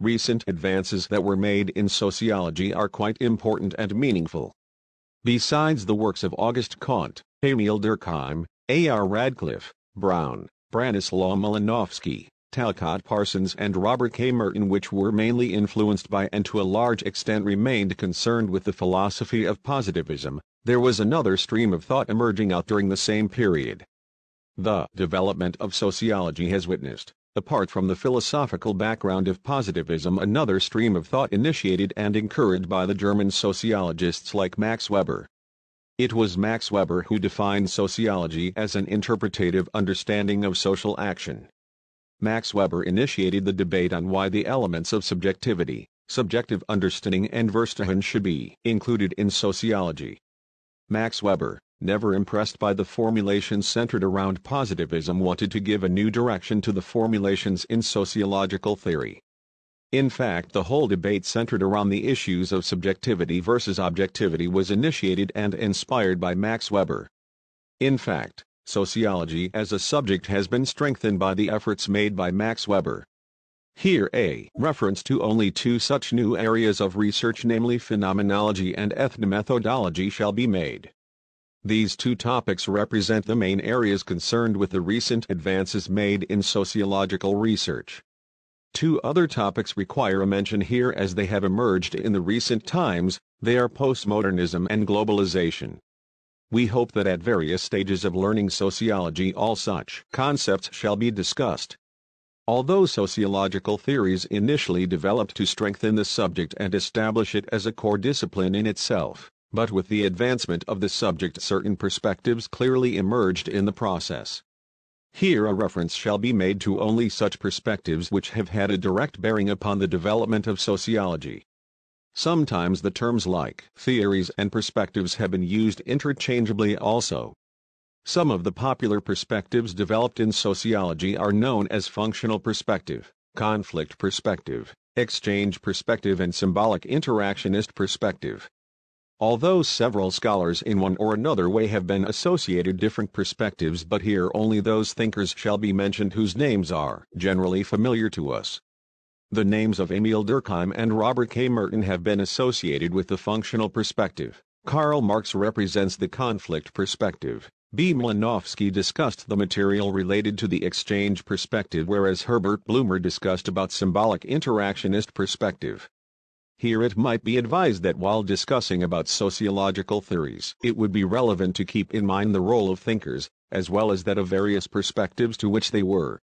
recent advances that were made in sociology are quite important and meaningful. Besides the works of Auguste Comte, Emile Durkheim, A. R. Radcliffe, Brown, Branislaw Malinowski, Talcott Parsons and Robert K. Merton which were mainly influenced by and to a large extent remained concerned with the philosophy of positivism, there was another stream of thought emerging out during the same period. The development of sociology has witnessed, apart from the philosophical background of positivism another stream of thought initiated and encouraged by the German sociologists like Max Weber. It was Max Weber who defined sociology as an interpretative understanding of social action. Max Weber initiated the debate on why the elements of subjectivity, subjective understanding and Verstehen should be included in sociology. Max Weber, never impressed by the formulations centered around positivism wanted to give a new direction to the formulations in sociological theory. In fact the whole debate centered around the issues of subjectivity versus objectivity was initiated and inspired by Max Weber. In fact, sociology as a subject has been strengthened by the efforts made by Max Weber. Here a reference to only two such new areas of research namely phenomenology and ethnomethodology shall be made. These two topics represent the main areas concerned with the recent advances made in sociological research. Two other topics require a mention here as they have emerged in the recent times, they are postmodernism and globalization. We hope that at various stages of learning sociology all such concepts shall be discussed. Although sociological theories initially developed to strengthen the subject and establish it as a core discipline in itself, but with the advancement of the subject certain perspectives clearly emerged in the process. Here a reference shall be made to only such perspectives which have had a direct bearing upon the development of sociology. Sometimes the terms like theories and perspectives have been used interchangeably also. Some of the popular perspectives developed in sociology are known as functional perspective, conflict perspective, exchange perspective and symbolic interactionist perspective. Although several scholars in one or another way have been associated different perspectives but here only those thinkers shall be mentioned whose names are generally familiar to us. The names of Emile Durkheim and Robert K. Merton have been associated with the functional perspective. Karl Marx represents the conflict perspective. B. Malinowski discussed the material related to the exchange perspective whereas Herbert Blumer discussed about symbolic interactionist perspective. Here it might be advised that while discussing about sociological theories, it would be relevant to keep in mind the role of thinkers, as well as that of various perspectives to which they were